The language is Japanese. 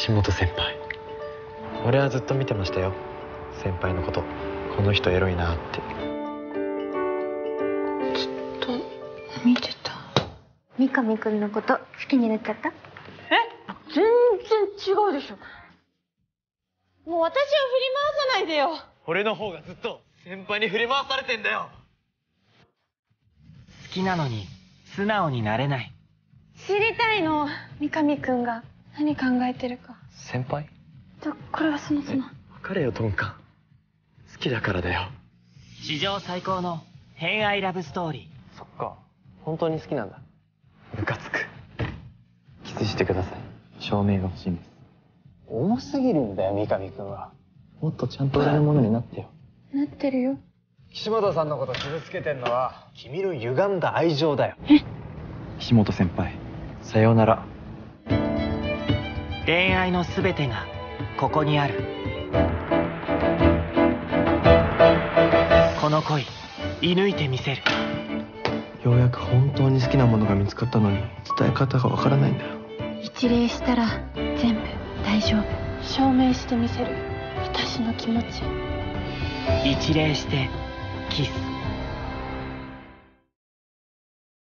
岸本先輩。俺はずっと見てましたよ。先輩のこと。この人エロいなって。と見てた？三上くんのこと好きになっちゃった？全然違うでしょ。もう私を振り回さないでよ。俺の方がずっと先輩に振り回されてんだよ。好きなのに素直になれない。知りたいの三上くんが何考えてるか。先輩？とこれはそのその別れよトンカ。ン好きだからだよ。史上最高の偏愛ラブストーリそっか。本当に好きなんだ。ムカつく。キスしてください。証明が欲しいんです。重すぎるんだよ三上君は。もっとちゃんと俺のものになってよ。なってるよ。岸本さんのこと傷つけてんのは君の歪んだ愛情だよ。岸本先輩さようなら。ー恋愛の全てがここにある。この恋射抜いてみせる。ようやく本当に好きなものが見つかったのに伝え方がわからないんだよ。一礼したら全部大丈夫。証明してみせる。私の気持ち。一礼してキス